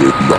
First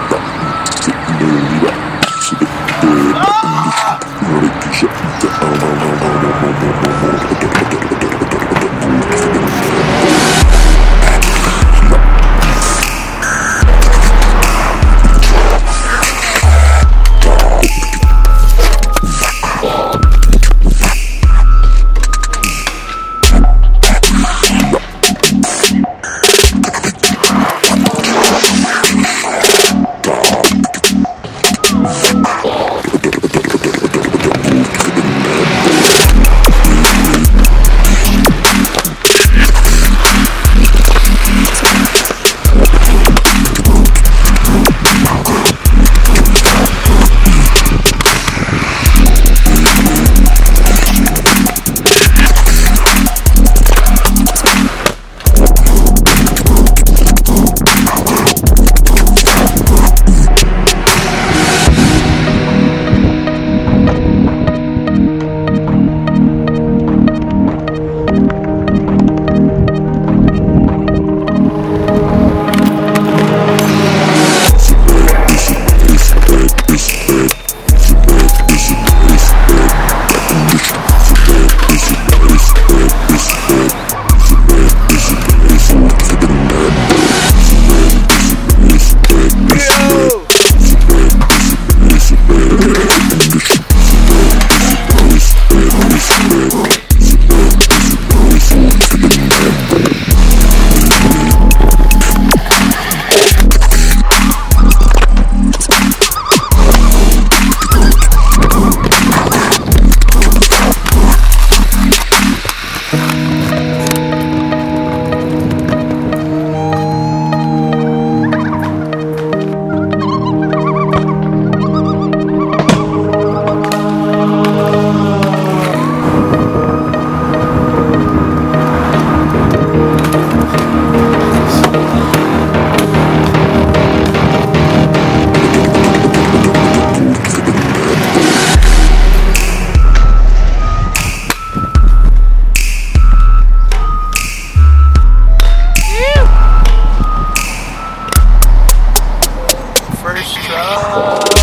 Tchau.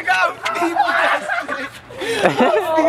Nigga, I'm